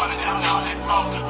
Wanna down, all this smoke.